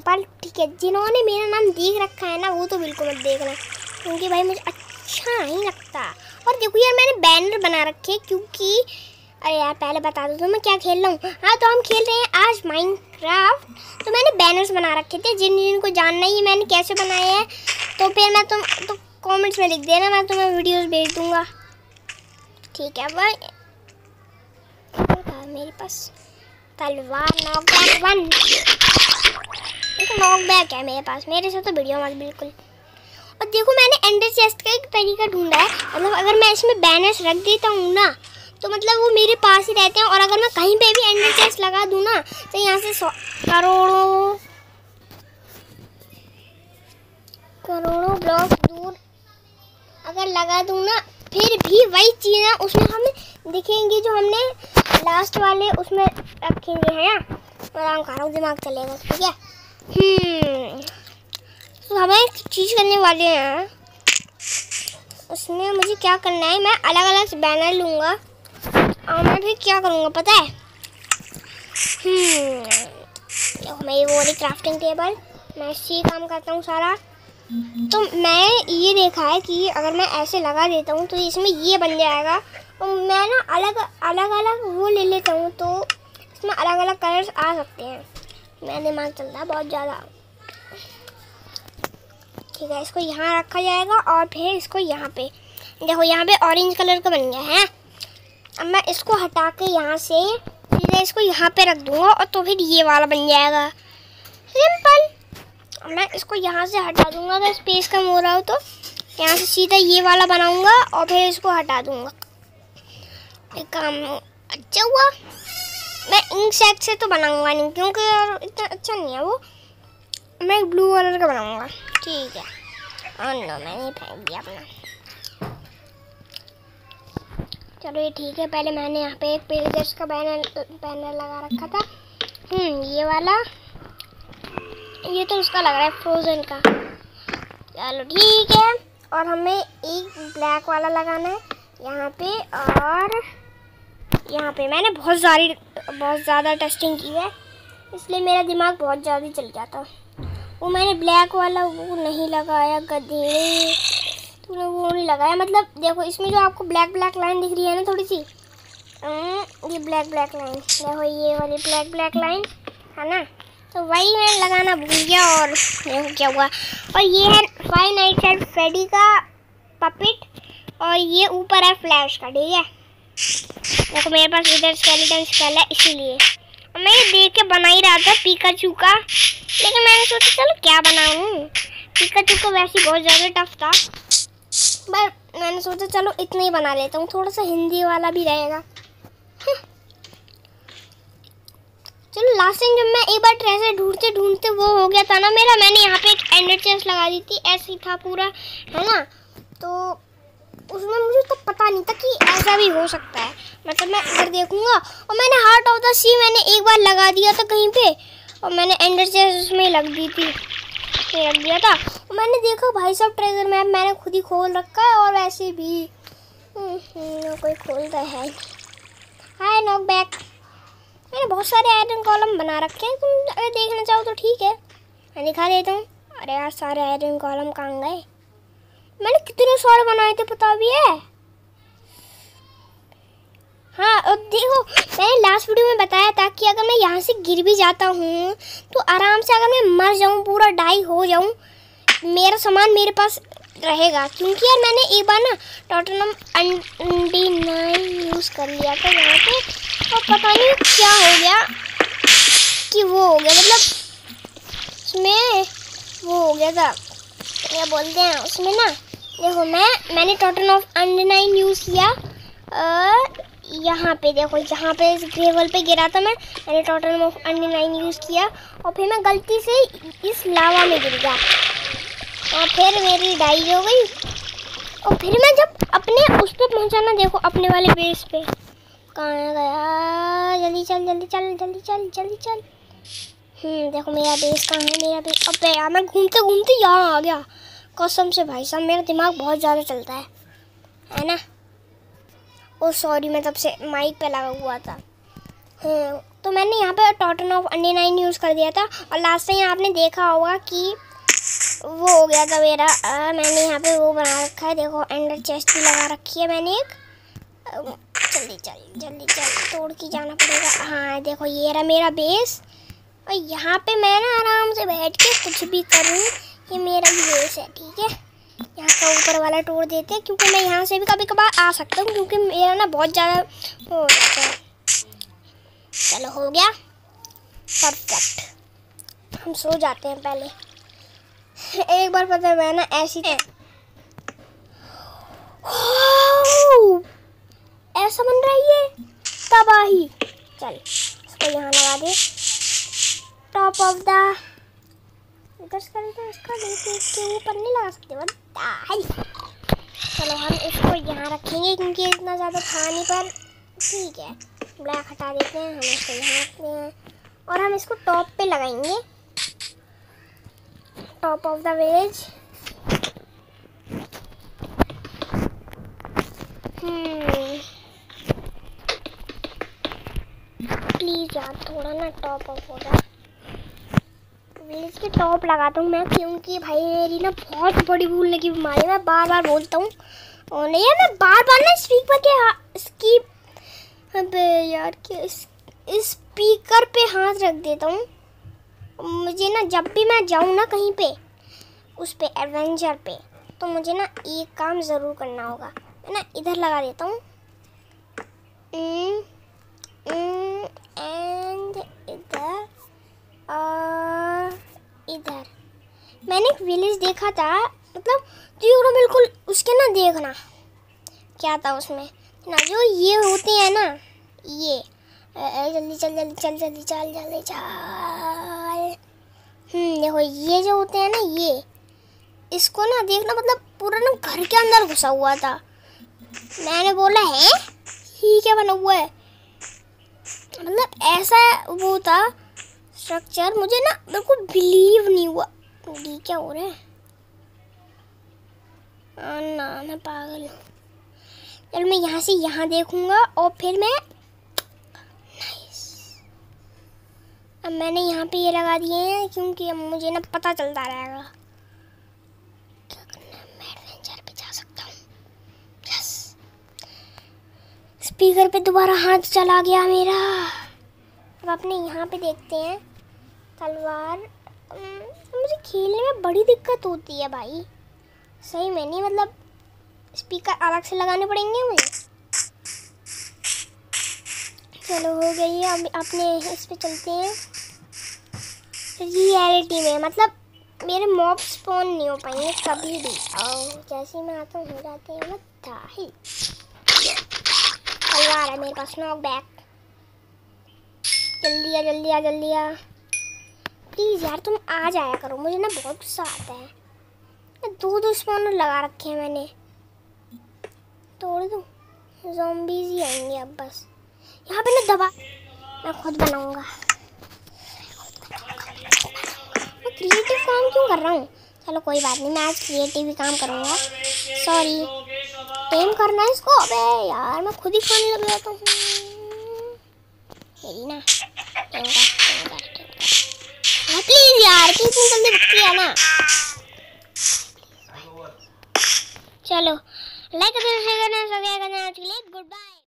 पर ठीक है, जिन्होंने मेरा नाम देख रखा है ना, वो तो बिल्कुल मत देखना क्योंकि भाई मुझे अच्छा नहीं लगता। और देखो यार, मैंने बैनर बना रखे क्योंकि, अरे यार, पहले बता दो तो मैं क्या खेल रहा हूँ? हाँ तो हम खेल रहे हैं आज माइनक्राफ्ट तो मैंने बैनर्स बना रखे थे, जिन, जिनको जानना ही मैंने कैसे बनाए हैं। तो फिर मैं तुम तो कमेंट्स में लिख देना, मैं तुम्हें वीडियोस भेज दूँगा। ठीक है भाई मेरे पास तलवार बैक वन एक नॉक बैक है मेरे पास। मेरे से तो वीडियो मत, बिल्कुल। और देखो, मैंने एंडर चेस्ट का एक तरीका ढूंढा है। मतलब अगर मैं इसमें बैनर्स रख देता हूँ ना तो मतलब वो मेरे पास ही रहते हैं। और अगर मैं कहीं पे भी एंडर चेस्ट लगा दूँ ना तो यहाँ से सौ करोड़ों करोड़ों ब्लॉक दूर अगर लगा दूँ ना, फिर भी वही चीज़ें उसमें हम दिखेंगी जो हमने लास्ट वाले उसमें रखेंगे, है ना? आराम खा रहा हूँ दिमाग चलेगा, ठीक है? तो हमें एक चीज़ करने वाले हैं। उसमें मुझे क्या करना है, मैं अलग अलग बैनर लूँगा। और मैं फिर क्या करूँगा, पता है? हम्म। देखो वो वाली क्राफ्टिंग टेबल मैं इसी काम करता हूँ सारा। तो मैं ये देखा है कि अगर मैं ऐसे लगा देता हूँ तो इसमें ये बन जाएगा। और मैं ना अलग अलग अलग वो ले लेता हूँ तो इसमें अलग अलग कलर्स आ सकते हैं। मेरा दिमाग चल रहा है बहुत ज़्यादा। ठीक है, इसको यहाँ रखा जाएगा और फिर इसको यहाँ पे, देखो यहाँ पे ऑरेंज कलर का बन गया है। अब मैं इसको हटा के यहाँ से सीधे इसको यहाँ पे रख दूँगा और तो फिर ये वाला बन जाएगा। सिंपल। मैं इसको यहाँ से हटा दूँगा, अगर स्पेस कम हो रहा हो तो। यहाँ से सीधा ये वाला बनाऊँगा और फिर इसको हटा दूँगा। काम अच्छा हुआ। मैं इंक सेट से तो बनाऊँगा नहीं, क्योंकि यार इतना अच्छा नहीं है वो। मैं ब्लू कलर का बनाऊँगा। ठीक है। और नो मैंने फेंक दिया अपना। चलो ये ठीक है, पहले मैंने यहाँ पे एक पेजर्स का बैनर बैनर लगा रखा था। हम्म ये वाला। ये तो उसका लग रहा है फ्रोजन का। चलो ठीक है, और हमें एक ब्लैक वाला लगाना है यहाँ पे, और यहाँ पे मैंने बहुत सारी बहुत ज़्यादा टेस्टिंग की है, इसलिए मेरा दिमाग बहुत ज़्यादा चल जाता वो मैंने ब्लैक वाला वो नहीं लगाया गधे। तूने वो नहीं लगाया मतलब देखो, इसमें जो आपको ब्लैक ब्लैक लाइन दिख रही है ना थोड़ी सी ये ब्लैक ब्लैक लाइन देखो ये वाली ब्लैक ब्लैक लाइन है ना? तो वही मैं लगाना भूल गया और देखो क्या हुआ। और ये है फाइव नाइट एट फ्रेडी का पपिट और ये ऊपर है फ्लैश का, ठीक है? देखो, मेरे पास इधर स्केलेटन स्केल है, इसीलिए। मैं ये देख के बना ही रहा था पिकाचू का। लेकिन मैंने सोचा, चलो क्या बनाऊँ? पिकाचू को वैसे बहुत ज़्यादा टफ था। पर मैंने सोचा, चलो इतना ही बना लेता हूँ, थोड़ा सा हिंदी वाला भी रहेगा। चलो लास्ट टाइम जब मैं एक बार ट्रेजर ढूंढते ढूंढते वो हो गया था ना मेरा, मैंने यहाँ पे एक एंडर चेस्ट लगा दी थी, ऐसे ही था पूरा, है ना? तो उसमें मुझे तो पता नहीं था कि ऐसा भी हो सकता है। मतलब मैं अगर देखूँगा और मैंने हार्ट ऑफ़ द सी मैंने एक बार लगा दिया था कहीं पे और मैंने एंडर चेस्ट उसमें लग दी थी लग दिया था। और मैंने देखा भाई साहब ट्रेजर मैप मैंने खुद ही खोल रखा है और वैसे भी। हम्म, कोई खोलता है हाय नॉक बैक मैंने बहुत सारे आयरन कॉलम बना रखे हैं तुम अगर देखना चाहो तो ठीक है। मैं दिखा देता हूँ। अरे यार सारे आयरन कॉलम कहाँ गए? मैंने कितने सारे बनाए थे, पता भी है? हाँ और देखो, मैंने लास्ट वीडियो में बताया था कि अगर मैं यहाँ से गिर भी जाता हूँ तो आराम से अगर मैं मर जाऊँ, पूरा डाई हो जाऊँ, मेरा सामान मेरे पास रहेगा। क्योंकि यार मैंने एक बार ना टोटनम अंडी नाइन यूज़ कर लिया था यहाँ पे, और पता नहीं क्या हो गया कि वो हो गया मतलब उसमें वो हो गया था, क्या बोलते हैं, उसमें ना देखो, मैं, मैंने टोटल ऑफ़ अंडी नाइन यूज़ किया यहाँ पे देखो, यहाँ पे इस ग्रेवल पे गिरा था मैं, मैंने टोटल ऑफ़ अंडी नाइन यूज़ किया, और फिर मैं गलती से इस लावा में गिर गया। और फिर मेरी डाई हो गई। और फिर मैं जब अपने, उस पर पहुँचा ना देखो, अपने वाले बेस पे। कहाँ गया? जल्दी चल जल्दी चल जल्दी चल जल्दी चल। हम्म देखो, मेरा बेस कहाँ है, मेरा बेस अब यार, मैं घूमते घूमते यहाँ आ गया। कसम से भाई साहब मेरा दिमाग बहुत ज़्यादा चलता है। है ना? ओ सॉरी मैं तब से माइक पे लगा हुआ था। हाँ तो मैंने यहाँ पे टॉटन ऑफ़ अंडे नाइन यूज़ कर दिया था और लास्ट टाइम आपने देखा होगा कि वो हो गया था मेरा आ, मैंने यहाँ पे वो बना रखा है। देखो एंडर चेस्ट भी लगा रखी है मैंने एक। जल्दी जल्दी जल्दी जल्दी तोड़ के जाना पड़ेगा। हाँ देखो ये रहा मेरा बेस और यहाँ पे मैं ना आराम से बैठ के कुछ भी करूँ ये मेरा ही बेस है, ठीक है? यहाँ का ऊपर वाला तोड़ देते हैं, क्योंकि मैं यहाँ से भी कभी कभार आ सकता हूँ, क्योंकि मेरा ना बहुत ज़्यादा हो है। चलो, हो गया। परफेक्ट हम सो जाते हैं पहले। एक बार पता है, मैं ना ऐसी ऐसा बन रहा है ये? तबाही। चल, इसको यहाँ लगा दे। टॉप ऑफ़ द इधर करें इसका देख इसके ऊपर नहीं लगा सकते चलो हम इसको यहाँ रखेंगे क्योंकि इतना ज़्यादा था नहीं पर ठीक है ब्लैक हटा देते हैं हम इसको यहाँ रखते हैं और हम इसको टॉप पे लगाएँगे top of the wedge please यार थोड़ा ना टॉप ऑफ़ हो वेज के टॉप लगाता हूँ मैं, क्योंकि भाई मेरी ना बहुत बड़ी भूलने की बीमारी मैं बार बार बोलता हूँ। और नहीं मैं बार बार ना स्पीकर के इसकी अबे यार क्या इस स्पीकर पे हाथ रख देता हूँ। मुझे ना जब भी मैं जाऊँ ना कहीं पे, उस पे एडवेंचर पे तो मुझे ना एक काम ज़रूर करना होगा। मैं ना इधर लगा देता हूँ। एंड इधर, और इधर। मैंने एक विलेज देखा था मतलब तो बिल्कुल उसके ना देखना। क्या था उसमें? ना जो ये होते हैं ना, ये। जल्दी चल जल्दी चल जल्दी चल जल्दी चल। हम्म देखो ये जो होते हैं ना, ये। इसको ना देखना मतलब पूरा ना घर के अंदर घुसा हुआ था। मैंने बोला, है? ही क्या बना हुआ है? मतलब ऐसा वो था स्ट्रक्चर मुझे ना बिल्कुल बिलीव नहीं हुआ। ये क्या हो रहा है? ना, मैं पागल चलो, मैं यहाँ से यहाँ देखूँगा और फिर मैं अब मैंने यहाँ पे ये लगा दिए हैं क्योंकि अब मुझे ना पता चलता रहेगा। क्या करना मैं जा सकता हूँ। स्पीकर पे दोबारा हाथ चला गया मेरा। अब अपने यहाँ पे देखते हैं। तलवार मुझे खेलने में बड़ी दिक्कत होती है भाई। सही में नहीं मतलब स्पीकर अलग से लगाने पड़ेंगे मुझे। चलो, हो गई है, अब अपने इस पे चलते हैं। रियलिटी में मतलब मेरे मॉब स्पॉन नहीं हो पाएँगे कभी भी। और जैसे मैं आता हूँ, हो जाते हैं मत ही तलवार है मेरे पास नॉक बैक जल्दी आ जल्दी आ जल्दी आ। प्लीज़ यार, तुम आ जाया करो, मुझे ना बहुत गुस्सा आता है। दो दो लगा रखे हैं मैंने। तोड़ दो? जोम्बीज ही आएँगे अब बस। यहाँ पे ना दबा, मैं खुद बनाऊँगा। मैं क्रिएटिव काम क्यों कर रहा हूँ? चलो कोई बात नहीं, मैं आज क्रिएटिव ही काम करूँगा। सॉरी टेम करना है इसको? अबे यार, मैं खुद ही खाने लग जाता हूँ। ना प्लीज़ यार प्लीज़ तुम जल्दी किया ना। चलो। लाइक करना शेयर करना सब्सक्राइब करना आज के लिए। Good bye